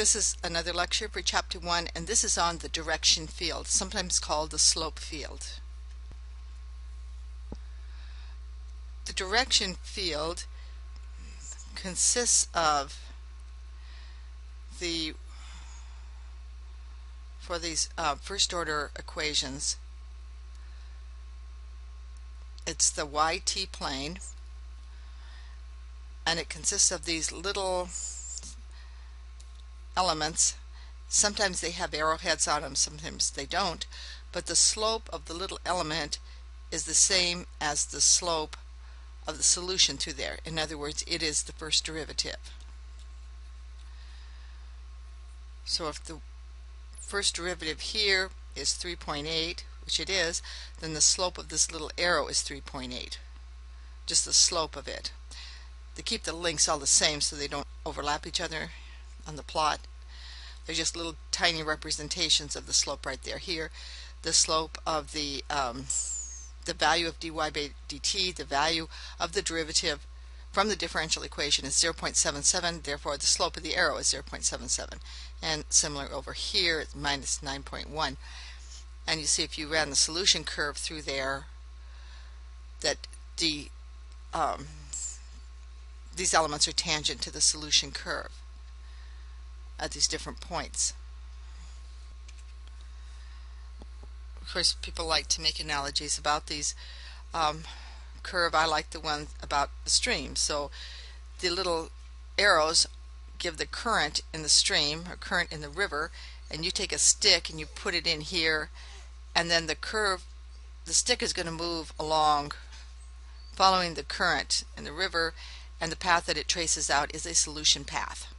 This is another lecture for chapter 1 and this is on the direction field, sometimes called the slope field. The direction field consists of the for these uh, first order equations it's the YT plane and it consists of these little elements. Sometimes they have arrowheads on them, sometimes they don't, but the slope of the little element is the same as the slope of the solution through there. In other words, it is the first derivative. So if the first derivative here is 3.8, which it is, then the slope of this little arrow is 3.8. Just the slope of it. They keep the links all the same so they don't overlap each other on the plot. They're just little tiny representations of the slope right there. Here, the slope of the um, the value of dy by dt, the value of the derivative from the differential equation is 0.77, therefore the slope of the arrow is 0.77. And similar over here, it's minus 9.1. And you see if you ran the solution curve through there, that the um, these elements are tangent to the solution curve at these different points. Of course, people like to make analogies about these um, curve. I like the one about the stream. So the little arrows give the current in the stream or current in the river and you take a stick and you put it in here and then the curve the stick is going to move along following the current in the river and the path that it traces out is a solution path.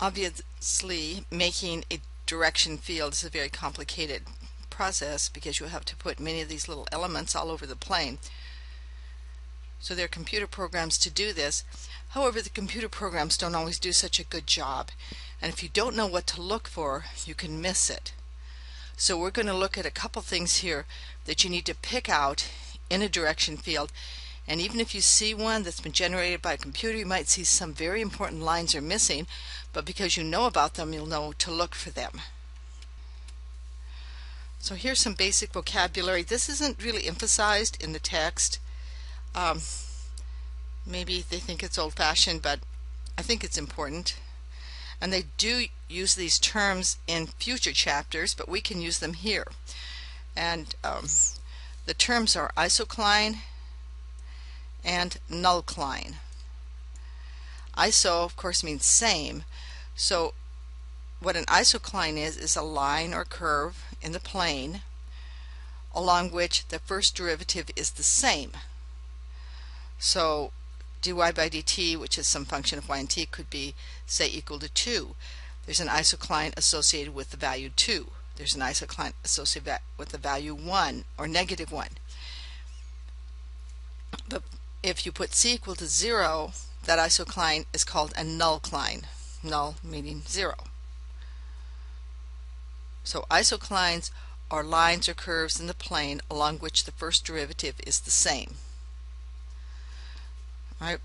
Obviously, making a direction field is a very complicated process because you have to put many of these little elements all over the plane. So there are computer programs to do this. However, the computer programs don't always do such a good job. And if you don't know what to look for, you can miss it. So we're going to look at a couple things here that you need to pick out in a direction field and even if you see one that's been generated by a computer, you might see some very important lines are missing, but because you know about them, you'll know to look for them. So here's some basic vocabulary. This isn't really emphasized in the text. Um, maybe they think it's old-fashioned, but I think it's important. And they do use these terms in future chapters, but we can use them here. And um, the terms are isocline, and nullcline. Iso, of course, means same. So what an isocline is, is a line or curve in the plane along which the first derivative is the same. So dy by dt, which is some function of y and t, could be, say, equal to 2. There's an isocline associated with the value 2. There's an isocline associated with the value 1 or negative 1. But if you put c equal to 0, that isocline is called a nullcline. Null meaning 0. So isoclines are lines or curves in the plane along which the first derivative is the same. Right?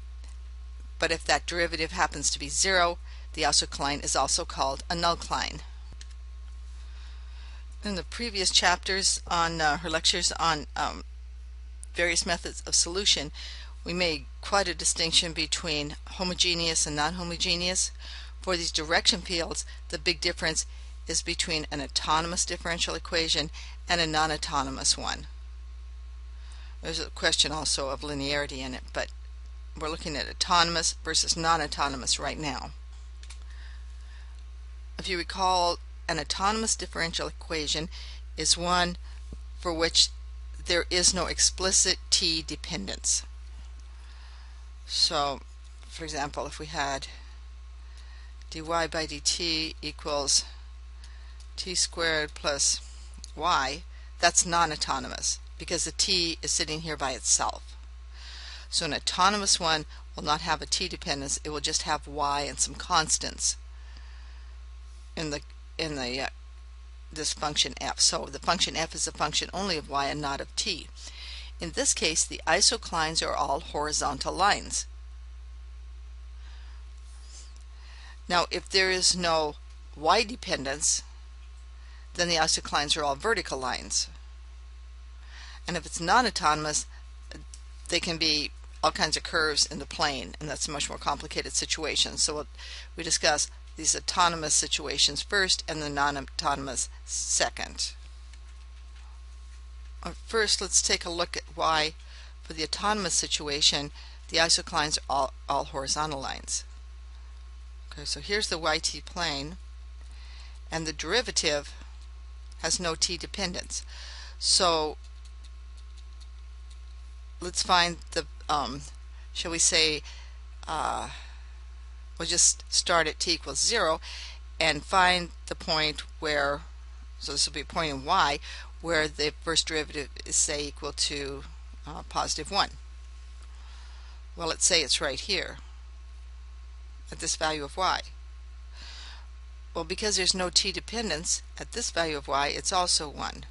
But if that derivative happens to be 0, the isocline is also called a nullcline. In the previous chapters on uh, her lectures on um, various methods of solution, we made quite a distinction between homogeneous and non-homogeneous. For these direction fields, the big difference is between an autonomous differential equation and a non-autonomous one. There's a question also of linearity in it, but we're looking at autonomous versus non-autonomous right now. If you recall, an autonomous differential equation is one for which there is no explicit t dependence. So, for example, if we had dy by dt equals t squared plus y, that's non-autonomous because the t is sitting here by itself. So an autonomous one will not have a t dependence, it will just have y and some constants in the in the uh, this function f. So the function f is a function only of y and not of t. In this case, the isoclines are all horizontal lines. Now if there is no y dependence then the isoclines are all vertical lines. And if it's non-autonomous they can be all kinds of curves in the plane and that's a much more complicated situation. So we'll, we discuss these autonomous situations first and the non-autonomous second. Uh, first let's take a look at why for the autonomous situation the isoclines are all, all horizontal lines. Okay, so here's the yt plane and the derivative has no t dependence. So let's find the, um, shall we say, uh, we'll just start at t equals 0 and find the point where, so this will be a point in y, where the first derivative is say equal to uh, positive 1. Well, let's say it's right here at this value of y. Well, because there's no t dependence, at this value of y, it's also 1.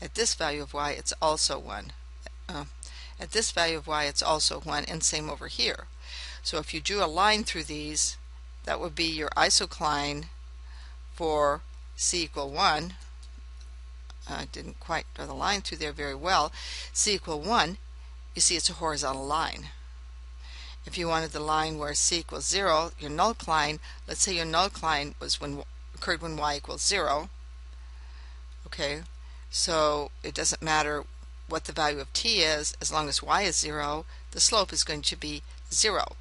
At this value of y, it's also 1. Uh, at this value of y, it's also 1, and same over here. So if you drew a line through these, that would be your isocline for c equal 1. I didn't quite draw the line through there very well. c equal 1, you see it's a horizontal line. If you wanted the line where c equals 0, your nullcline, let's say your nullcline was when occurred when y equals 0. Okay, so it doesn't matter what the value of t is, as long as y is 0, the slope is going to be 0.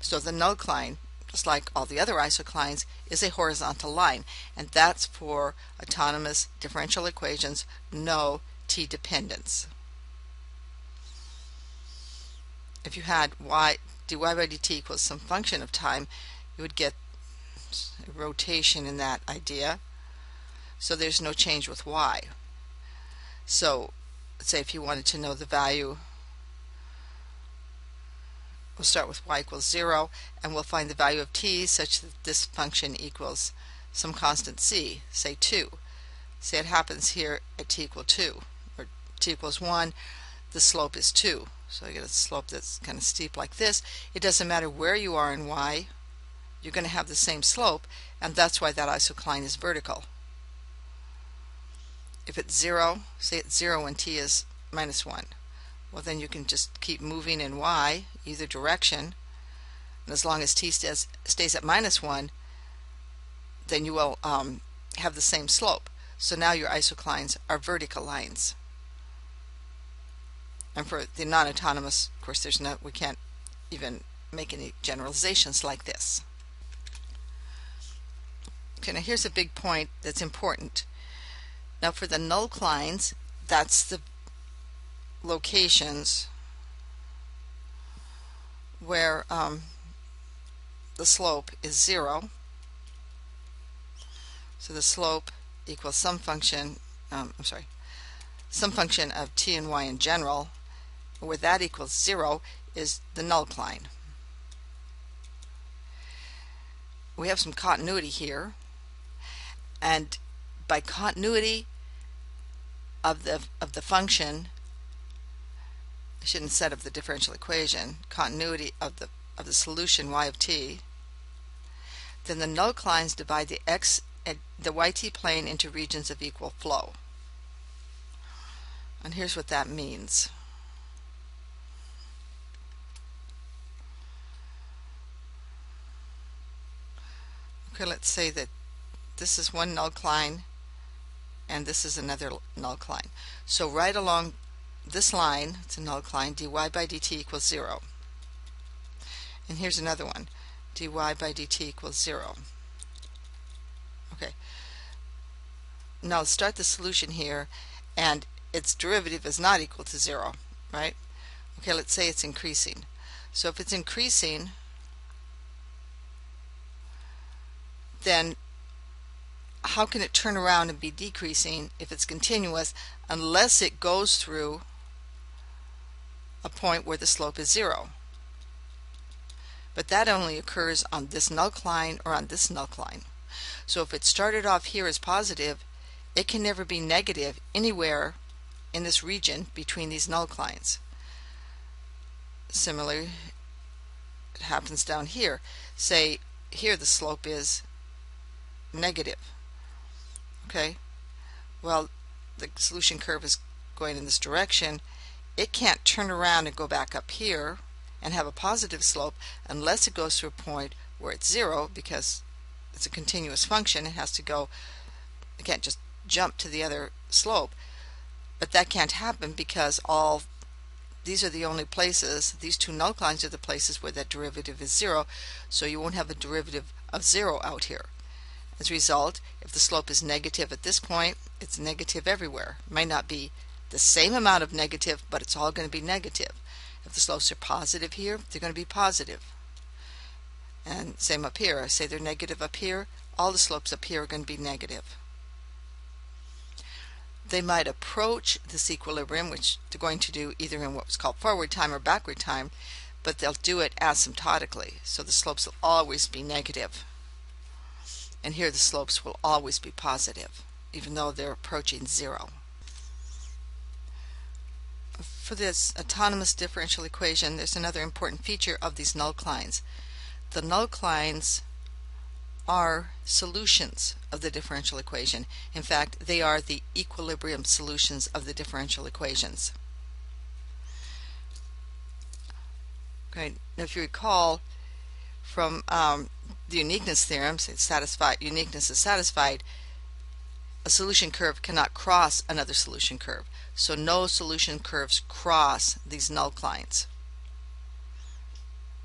So the nullcline, just like all the other isoclines, is a horizontal line, and that's for autonomous differential equations, no t dependence. If you had y dy by dt equals some function of time, you would get a rotation in that idea. So there's no change with y. So say if you wanted to know the value, we'll start with y equals 0 and we'll find the value of t such that this function equals some constant c, say 2. Say it happens here at t equal 2 or t equals 1, the slope is 2. So I get a slope that's kind of steep like this. It doesn't matter where you are in y, you're going to have the same slope and that's why that isocline is vertical. If it's 0, say it's 0 when t is minus 1. Well, then you can just keep moving in y, either direction, and as long as t stays, stays at minus 1, then you will um, have the same slope. So now your isoclines are vertical lines. And for the non-autonomous, of course, there's no, we can't even make any generalizations like this. Okay, now here's a big point that's important. Now for the nullclines, that's the locations where um, the slope is zero. So the slope equals some function, um, I'm sorry, some function of t and y in general, where that equals zero is the nullcline. We have some continuity here, and by continuity of the of the function I shouldn't said of the differential equation continuity of the of the solution y of t. Then the nullclines divide the x and the yt plane into regions of equal flow. And here's what that means. Okay let's say that this is one nullcline and this is another nullcline. So right along this line, it's a null line, dy by dt equals 0. And here's another one, dy by dt equals 0. Okay. Now start the solution here, and its derivative is not equal to 0, right? Okay, let's say it's increasing. So if it's increasing, then how can it turn around and be decreasing if it's continuous unless it goes through a point where the slope is zero? But that only occurs on this nullcline or on this nullcline. So if it started off here as positive, it can never be negative anywhere in this region between these nullclines. Similarly, it happens down here. Say here the slope is negative. Okay, well, the solution curve is going in this direction. It can't turn around and go back up here and have a positive slope unless it goes to a point where it's zero because it's a continuous function. It has to go, it can't just jump to the other slope. But that can't happen because all these are the only places, these two null lines are the places where that derivative is zero, so you won't have a derivative of zero out here. As a result, if the slope is negative at this point, it's negative everywhere. It might not be the same amount of negative, but it's all going to be negative. If the slopes are positive here, they're going to be positive. And same up here. I say they're negative up here, all the slopes up here are going to be negative. They might approach this equilibrium, which they're going to do either in what's called forward time or backward time, but they'll do it asymptotically. So the slopes will always be negative. And here the slopes will always be positive, even though they're approaching zero. For this autonomous differential equation, there's another important feature of these nullines. The nullines are solutions of the differential equation. In fact, they are the equilibrium solutions of the differential equations. Okay, now if you recall from um, the uniqueness theorems, it's satisfied, uniqueness is satisfied, a solution curve cannot cross another solution curve. So no solution curves cross these nullines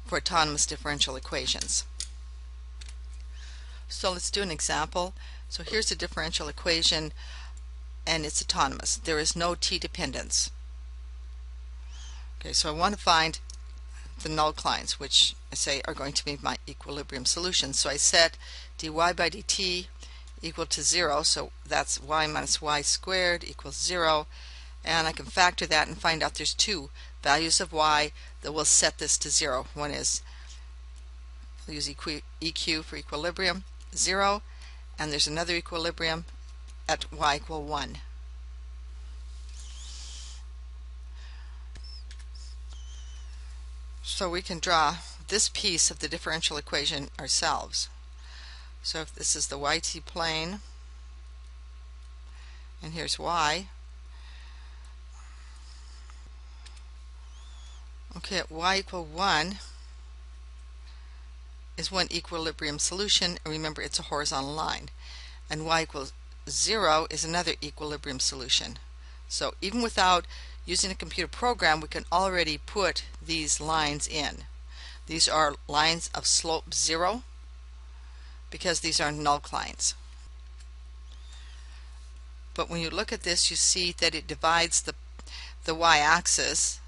for autonomous differential equations. So let's do an example. So here's a differential equation and it's autonomous. There is no t-dependence. Okay, so I want to find the nullines, which I say are going to be my equilibrium solutions. So I set dy by dt equal to 0, so that's y minus y squared equals 0, and I can factor that and find out there's two values of y that will set this to 0. One is, I'll use EQ for equilibrium, 0 and there's another equilibrium at y equal 1. So we can draw this piece of the differential equation ourselves. So if this is the yt plane and here's y okay at y equal 1 is one equilibrium solution. And remember, it's a horizontal line. And y equals 0 is another equilibrium solution. So even without using a computer program, we can already put these lines in. These are lines of slope 0 because these are nullines. But when you look at this, you see that it divides the, the y-axis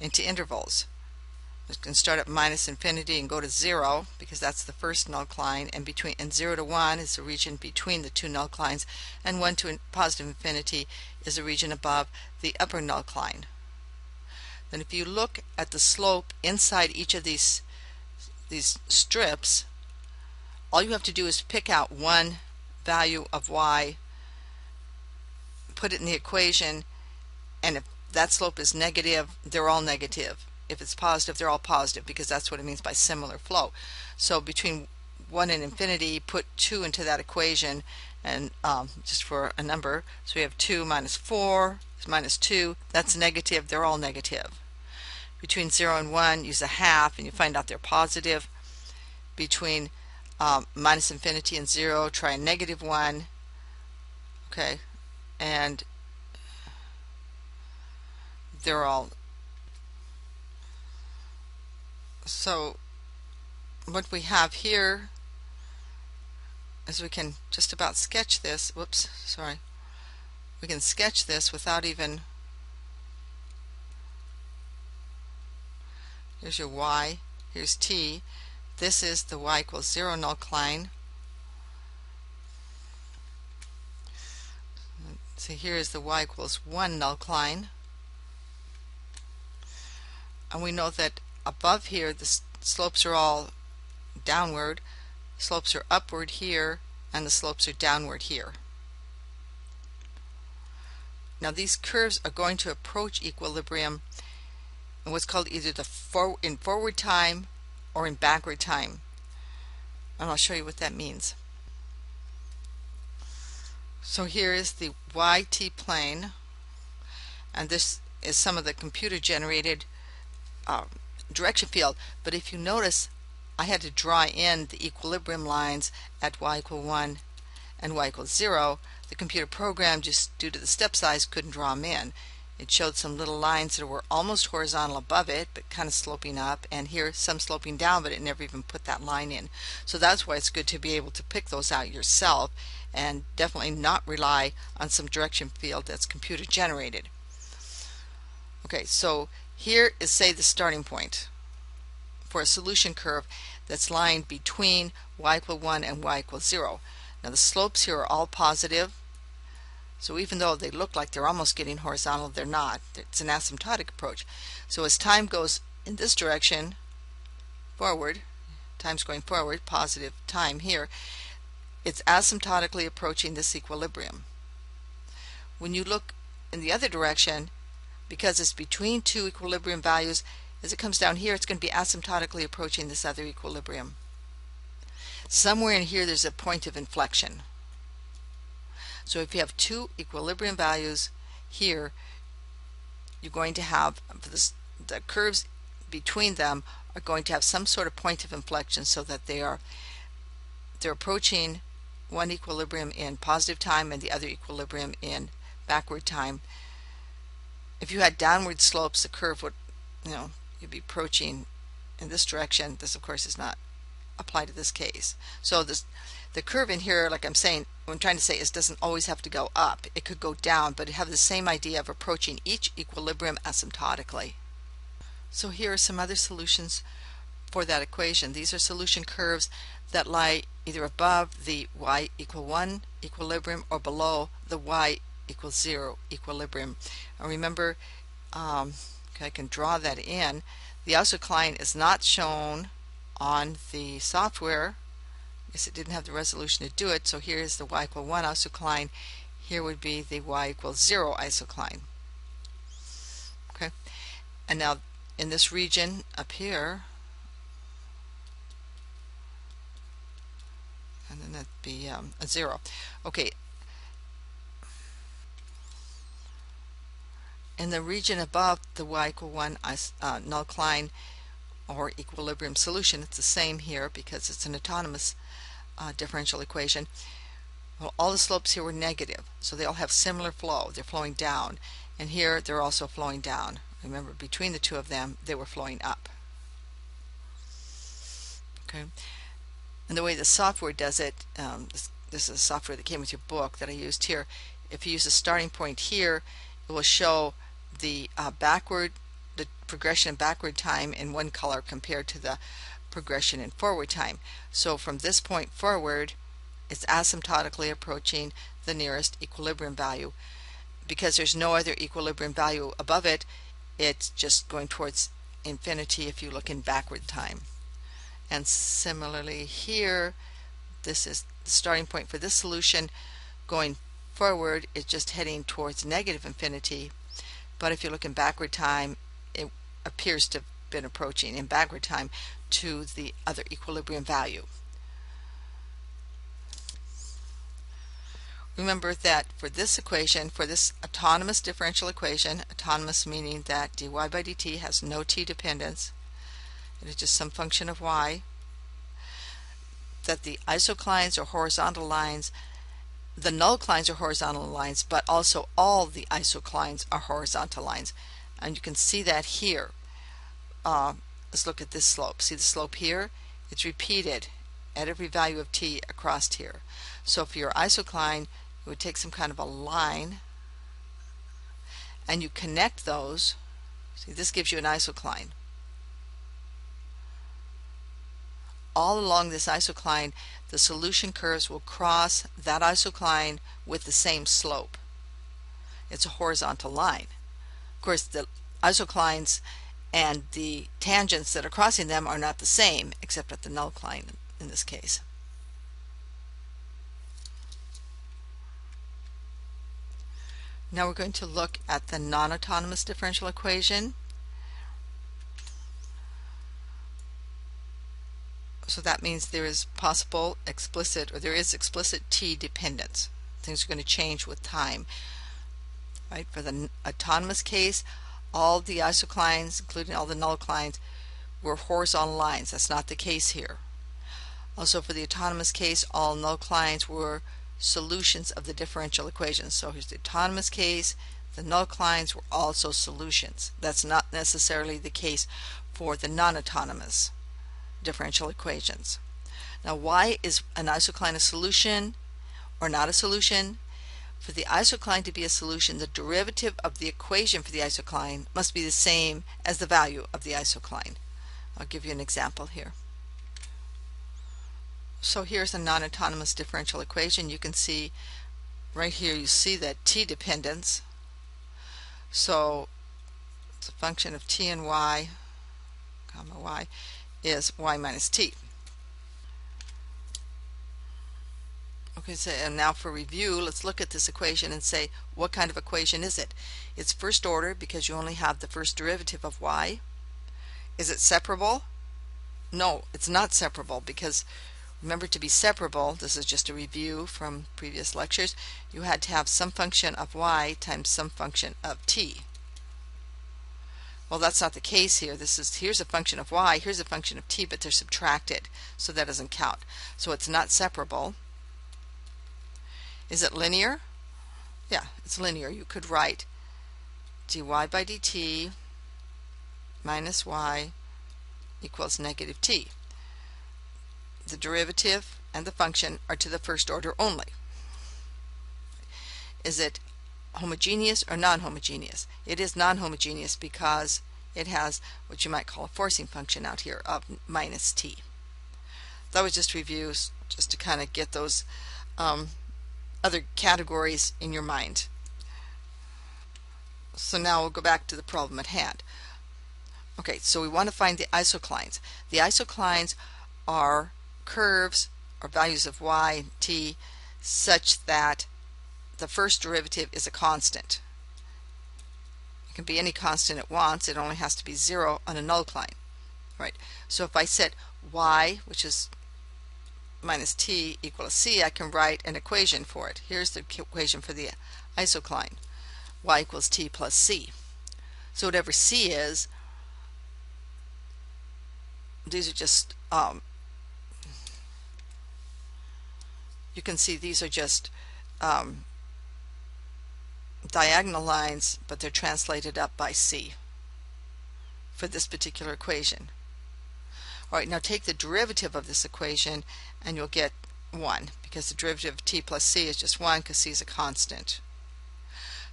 into intervals. It can start at minus infinity and go to zero because that's the first nullline and between and zero to one is the region between the two nullines and one to positive infinity is the region above the upper nullline. Then if you look at the slope inside each of these these strips all you have to do is pick out one value of y put it in the equation and if that slope is negative they're all negative if it's positive, they're all positive because that's what it means by similar flow. So between 1 and infinity, put 2 into that equation and um, just for a number. So we have 2 minus 4 is minus 2. That's negative. They're all negative. Between 0 and 1, use a half and you find out they're positive. Between um, minus infinity and 0, try a negative 1. Okay. And they're all so what we have here is we can just about sketch this whoops sorry. We can sketch this without even here's your y here's t. This is the y equals 0 nullline so here is the y equals 1 nullline and we know that above here the slopes are all downward. Slopes are upward here and the slopes are downward here. Now these curves are going to approach equilibrium in what's called either the for in forward time or in backward time. And I'll show you what that means. So here is the YT plane. And this is some of the computer generated uh, direction field but if you notice I had to draw in the equilibrium lines at y equal 1 and y equals 0 the computer program just due to the step size couldn't draw them in. It showed some little lines that were almost horizontal above it but kind of sloping up and here some sloping down but it never even put that line in. So that's why it's good to be able to pick those out yourself and definitely not rely on some direction field that's computer generated. Okay so here is say the starting point for a solution curve that's lying between y equal 1 and y equals 0 now the slopes here are all positive so even though they look like they're almost getting horizontal, they're not. It's an asymptotic approach. So as time goes in this direction, forward, time's going forward, positive time here, it's asymptotically approaching this equilibrium. When you look in the other direction, because it's between two equilibrium values, as it comes down here, it's going to be asymptotically approaching this other equilibrium. Somewhere in here, there's a point of inflection. So if you have two equilibrium values here, you're going to have this, the curves between them are going to have some sort of point of inflection so that they are they're approaching one equilibrium in positive time and the other equilibrium in backward time. If you had downward slopes, the curve would, you know, you'd be approaching in this direction. This, of course, is not applied to this case. So this, the curve in here, like I'm saying, what I'm trying to say is doesn't always have to go up. It could go down, but have the same idea of approaching each equilibrium asymptotically. So here are some other solutions for that equation. These are solution curves that lie either above the y equal 1 equilibrium or below the y equals 0 equilibrium. And remember, um, I can draw that in. The isocline is not shown on the software. I guess it didn't have the resolution to do it so here is the y equal 1 isocline here would be the y equals 0 isocline okay. And now in this region up here and then that'd be um, a 0 okay in the region above the y equal 1 uh, nullcline or equilibrium solution it's the same here because it's an autonomous uh, differential equation, well, all the slopes here were negative, so they all have similar flow. They're flowing down. And here they're also flowing down. Remember, between the two of them, they were flowing up. Okay. And the way the software does it, um, this, this is a software that came with your book that I used here. If you use a starting point here, it will show the uh, backward, the progression in backward time in one color compared to the progression in forward time. So from this point forward, it's asymptotically approaching the nearest equilibrium value. Because there's no other equilibrium value above it, it's just going towards infinity if you look in backward time. And similarly here, this is the starting point for this solution. Going forward, it's just heading towards negative infinity. But if you look in backward time, it appears to have been approaching in backward time to the other equilibrium value. Remember that for this equation, for this autonomous differential equation, autonomous meaning that dy by dt has no t dependence, it is just some function of y, that the isoclines or horizontal lines, the nullclines are horizontal lines, but also all the isoclines are horizontal lines. And you can see that here. Uh, Let's look at this slope. See the slope here? It's repeated at every value of t across here. So for your isocline, you would take some kind of a line and you connect those. See, this gives you an isocline. All along this isocline, the solution curves will cross that isocline with the same slope. It's a horizontal line. Of course, the isoclines and the tangents that are crossing them are not the same except at the nullcline in this case. Now we're going to look at the non-autonomous differential equation. So that means there is possible explicit or there is explicit t dependence. Things are going to change with time. Right? For the autonomous case, all the isoclines, including all the nullclines, were horizontal lines. That's not the case here. Also for the autonomous case, all nullclines were solutions of the differential equations. So here's the autonomous case, the nullclines were also solutions. That's not necessarily the case for the non-autonomous differential equations. Now why is an isocline a solution or not a solution? For the isocline to be a solution, the derivative of the equation for the isocline must be the same as the value of the isocline. I'll give you an example here. So here's a non-autonomous differential equation. You can see right here you see that t dependence. So it's a function of t and y, comma y, is y minus t. Okay, so and now for review, let's look at this equation and say what kind of equation is it? It's first order because you only have the first derivative of y. Is it separable? No, it's not separable because remember to be separable, this is just a review from previous lectures, you had to have some function of y times some function of t. Well, that's not the case here. This is here's a function of y, here's a function of t, but they're subtracted, so that doesn't count. So it's not separable. Is it linear? Yeah, it's linear. You could write dy by dt minus y equals negative t. The derivative and the function are to the first order only. Is it homogeneous or non-homogeneous? It is non-homogeneous because it has what you might call a forcing function out here of minus t. That was just reviews just to kind of get those um, other categories in your mind. So now we'll go back to the problem at hand. Okay, so we want to find the isoclines. The isoclines are curves or values of y and t such that the first derivative is a constant. It can be any constant it wants. It only has to be 0 on a nullcline. Right. So if I set y, which is minus t equal to c, I can write an equation for it. Here's the equation for the isocline. y equals t plus c. So whatever c is, these are just, um, you can see these are just um, diagonal lines, but they're translated up by c for this particular equation. All right, now take the derivative of this equation and you'll get 1 because the derivative of t plus c is just 1 because c is a constant.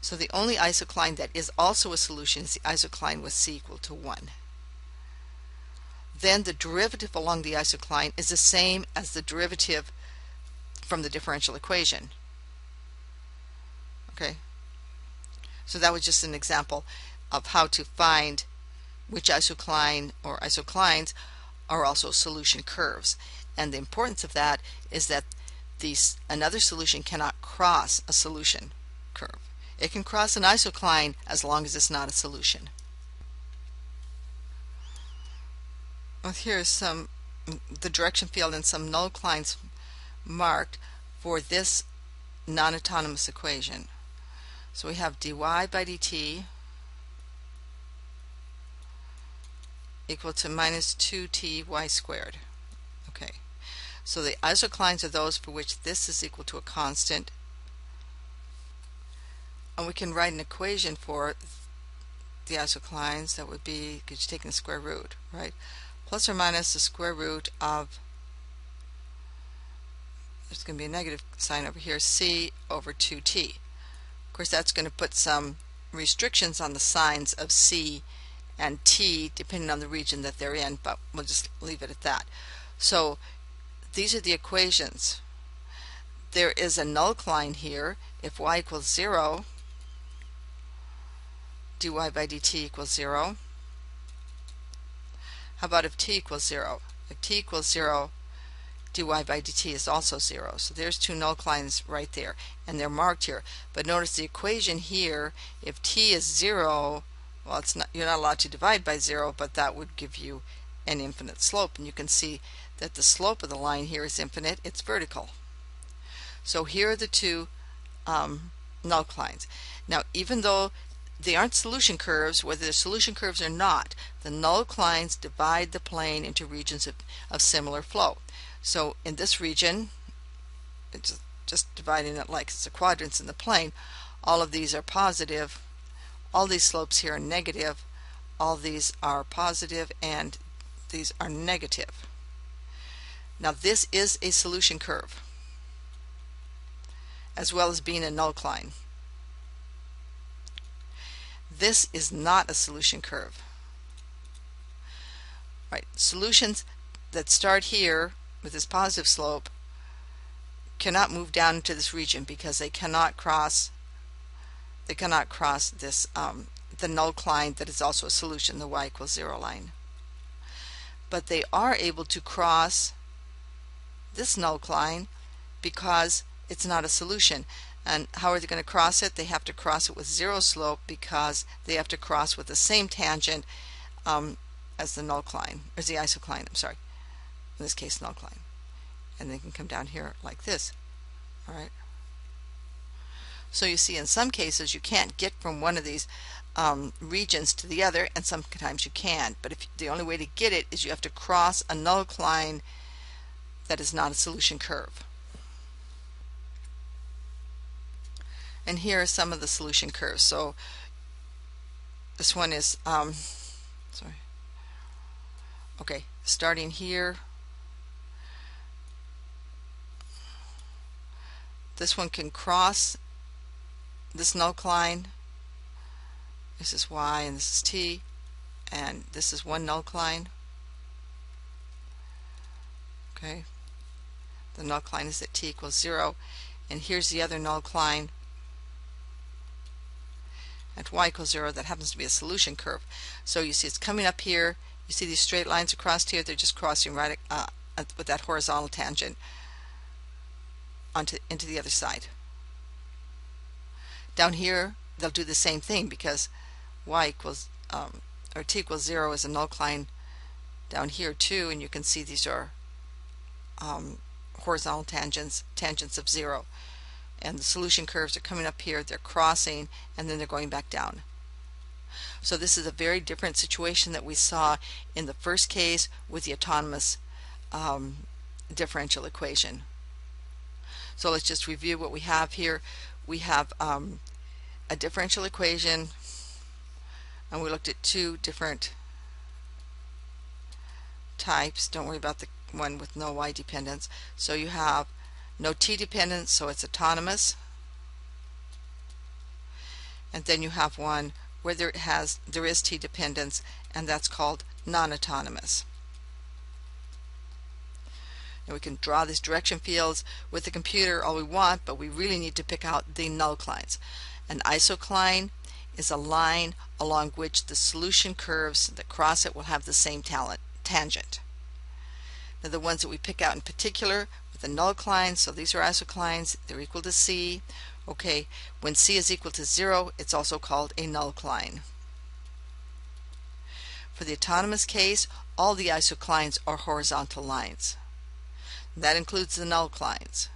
So the only isocline that is also a solution is the isocline with c equal to 1. Then the derivative along the isocline is the same as the derivative from the differential equation. Okay, so that was just an example of how to find which isocline or isoclines are also solution curves. And the importance of that is that these another solution cannot cross a solution curve. It can cross an isocline as long as it's not a solution. Well, here's some the direction field and some null nullclines marked for this non-autonomous equation. So we have dy by dt equal to minus 2ty squared. Okay, so the isoclines are those for which this is equal to a constant. And we can write an equation for the isoclines that would be, because you're taking the square root, right? Plus or minus the square root of, there's going to be a negative sign over here, c over 2t. Of course, that's going to put some restrictions on the signs of c and t depending on the region that they're in, but we'll just leave it at that. So these are the equations. There is a nullcline here. If y equals 0, dy by dt equals 0. How about if t equals 0? If t equals 0, dy by dt is also 0. So there's two null nullclines right there, and they're marked here. But notice the equation here, if t is 0, well it's not you're not allowed to divide by zero but that would give you an infinite slope and you can see that the slope of the line here is infinite, it's vertical. So here are the two um, nullclines. Now, even though they aren't solution curves, whether they're solution curves or not, the null nullclines divide the plane into regions of, of similar flow. So in this region, it's just dividing it like it's the quadrants in the plane, all of these are positive, all these slopes here are negative, all these are positive, and these are negative. Now this is a solution curve as well as being a nullcline. This is not a solution curve. Right, solutions that start here with this positive slope cannot move down into this region because they cannot cross they cannot cross this um, the nullcline that is also a solution, the y equals 0 line. But they are able to cross this nullcline because it's not a solution. And how are they going to cross it? They have to cross it with zero slope because they have to cross with the same tangent um, as the null nullcline, or the isocline, I'm sorry. In this case, nullcline. And they can come down here like this. All right. So you see in some cases you can't get from one of these um, regions to the other and sometimes you can. But if the only way to get it is you have to cross a nullcline that is not a solution curve. and here are some of the solution curves so this one is um, sorry okay starting here this one can cross this nullcline this is y and this is t and this is one nullcline okay the nullcline is at t equals 0 and here's the other nullcline at y equals 0 that happens to be a solution curve. So you see it's coming up here. You see these straight lines across here. They're just crossing right uh, with that horizontal tangent onto into the other side. Down here they'll do the same thing because y equals um, or t equals 0 is a null nullcline down here too and you can see these are um, horizontal tangents tangents of 0 and the solution curves are coming up here, they're crossing, and then they're going back down. So this is a very different situation that we saw in the first case with the autonomous um, differential equation. So let's just review what we have here. We have um, a differential equation and we looked at two different types. Don't worry about the one with no y dependence. So you have no t dependence so it's autonomous and then you have one where there has there is t dependence and that's called non-autonomous and we can draw these direction fields with the computer all we want but we really need to pick out the null nullclines an isocline is a line along which the solution curves that cross it will have the same tangent now the ones that we pick out in particular with the null nullclines, so these are isoclines, they're equal to C. Okay, when C is equal to 0, it's also called a null nullcline. For the autonomous case, all the isoclines are horizontal lines. That includes the null nullclines.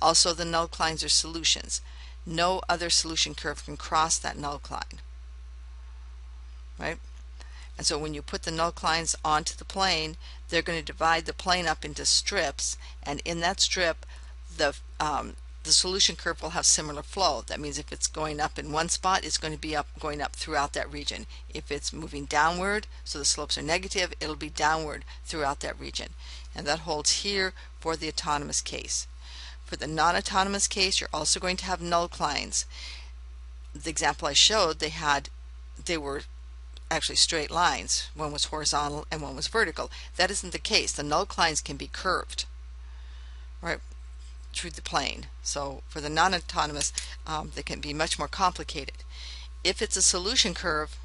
Also, the null nullclines are solutions. No other solution curve can cross that null nullcline. Right? And so when you put the null nullclines onto the plane, they're going to divide the plane up into strips, and in that strip, the um, the solution curve will have similar flow. That means if it's going up in one spot, it's going to be up going up throughout that region. If it's moving downward, so the slopes are negative, it'll be downward throughout that region. And that holds here for the autonomous case. For the non-autonomous case, you're also going to have nullclines. The example I showed, they had they were actually straight lines. One was horizontal and one was vertical. That isn't the case. The nullclines can be curved, right, through the plane. So for the non-autonomous, um, they can be much more complicated. If it's a solution curve,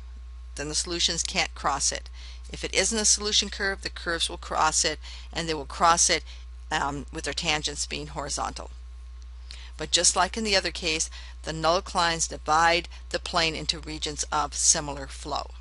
then the solutions can't cross it. If it isn't a solution curve, the curves will cross it, and they will cross it um, with their tangents being horizontal. But just like in the other case, the null nullclines divide the plane into regions of similar flow.